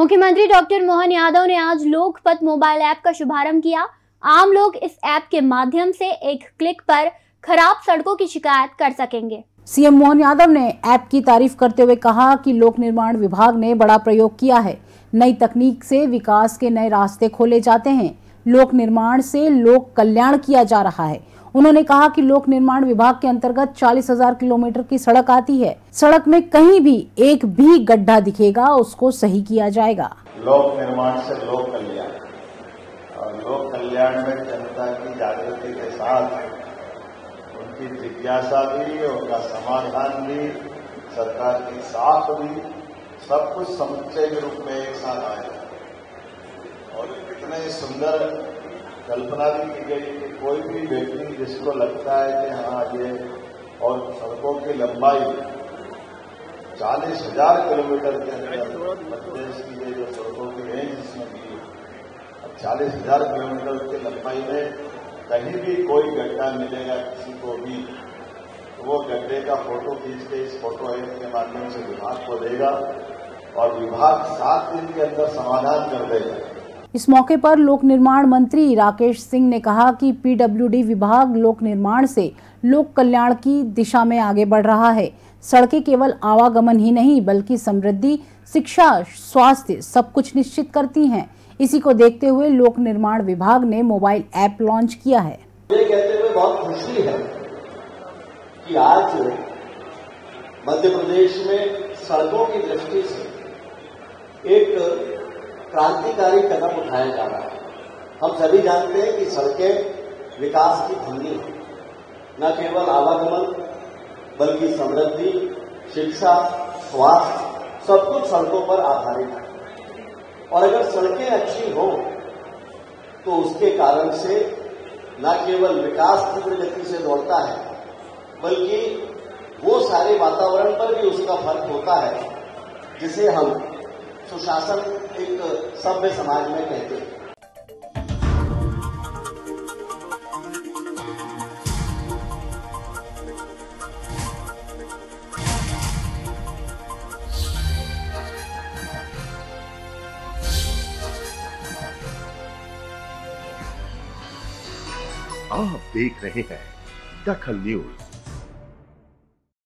मुख्यमंत्री डॉक्टर मोहन यादव ने आज लोकपथ मोबाइल ऐप का शुभारंभ किया। आम लोग इस ऐप के माध्यम से एक क्लिक पर खराब सड़कों की शिकायत कर सकेंगे। सीएम मोहन यादव ने ऐप की तारीफ़ करते हुए कहा कि लोक निर्माण विभाग ने बड़ा प्रयोग किया है। नई तकनीक से विकास के नए रास्ते खोले जाते हैं। लोक निर्माण से लोक कल्याण किया जा रहा है। उन्होंने कहा कि लोक निर्माण विभाग के अंतर्गत चालीस हज़ार किलोमीटर की सड़क आती है। सड़क में कहीं भी एक भी गड्ढा दिखेगा, उसको सही किया जाएगा। लोक निर्माण से लोक कल्याण। लोक कल्याण में जनता की जागृति के साथ उनकी जिज्ञासा भी, उनका समाधान भी, सरकार की साख भी, सब कुछ समुच्चय के रूप में एक साथ आएगा और कितने सुंदर कल्पना भी की गई कि कोई भी व्यक्ति जिसको लगता है कि हाँ ये और सड़कों की लंबाई चालीस हज़ार किलोमीटर के अंदर मध्य प्रदेश की ये जो सड़कों की रेंज इसमें दी अब चालीस हज़ार किलोमीटर की लंबाई में कहीं भी कोई गड्ढा मिलेगा किसी को भी तो वो गड्ढे का फ़ोटो खींच के इस फ़ोटो एप के माध्यम से विभाग को देगा और विभाग सात दिन के अंदर समाधान कर देगा। इस मौके पर लोक निर्माण मंत्री राकेश सिंह ने कहा कि पीडब्ल्यूडी विभाग लोक निर्माण से लोक कल्याण की दिशा में आगे बढ़ रहा है। सड़कें केवल आवागमन ही नहीं, बल्कि समृद्धि, शिक्षा, स्वास्थ्य सब कुछ निश्चित करती हैं। इसी को देखते हुए लोक निर्माण विभाग ने मोबाइल ऐप लॉन्च किया है। कहते हुए बहुत खुशी है कि आज मध्य प्रदेश में सड़कों की दृष्टि से एक क्रांतिकारी कदम उठाया जा रहा है। हम सभी जानते हैं कि सड़कें विकास की धमनी है। न केवल आवागमन, बल्कि समृद्धि, शिक्षा, स्वास्थ्य, सब कुछ सड़कों पर आधारित है। और अगर सड़कें अच्छी हो तो उसके कारण से न केवल विकास तीव्र गति से दौड़ता है, बल्कि वो सारे वातावरण पर भी उसका फ़र्क होता है, जिसे हम सुशासन एक सभ्य समाज में कहते हैं। आप देख रहे हैं दखल न्यूज़।